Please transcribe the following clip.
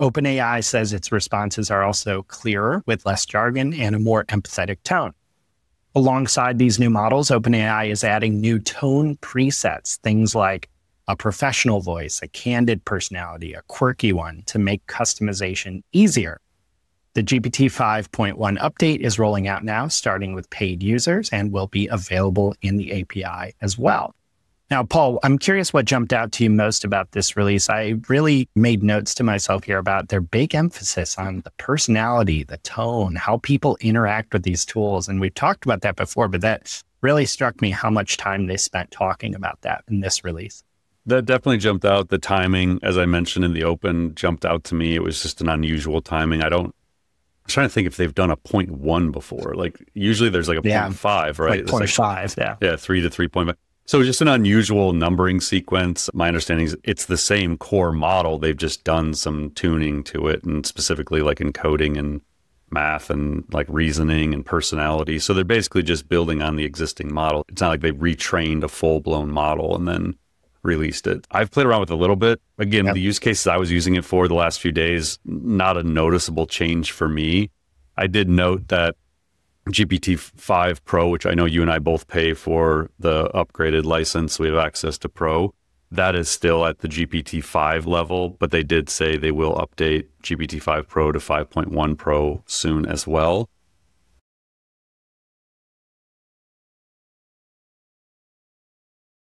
OpenAI says its responses are also clearer with less jargon and a more empathetic tone. Alongside these new models, OpenAI is adding new tone presets, things like a professional voice, a candid personality, a quirky one to make customization easier. The GPT 5.1 update is rolling out now, starting with paid users, and will be available in the API as well. Now, Paul, I'm curious what jumped out to you most about this release. I really made notes to myself here about their big emphasis on the personality, the tone, how people interact with these tools. And we've talked about that before, but that really struck me how much time they spent talking about that in this release. That definitely jumped out. The timing, as I mentioned in the open, jumped out to me. It was just an unusual timing. I don't I'm trying to think if they've done a point one before. Like usually there's like a yeah, point five, right? Like point like, five, yeah. Yeah, three to three point five. So just an unusual numbering sequence. My understanding is it's the same core model. They've just done some tuning to it and specifically like encoding and math and like reasoning and personality. So they're basically just building on the existing model. It's not like they retrained a full blown model and then released it. I've played around with a little bit. Again, yep. the use cases I was using it for the last few days, not a noticeable change for me. I did note that GPT-5 Pro, which I know you and I both pay for the upgraded license, we have access to Pro. That is still at the GPT-5 level, but they did say they will update GPT-5 Pro to 5.1 Pro soon as well.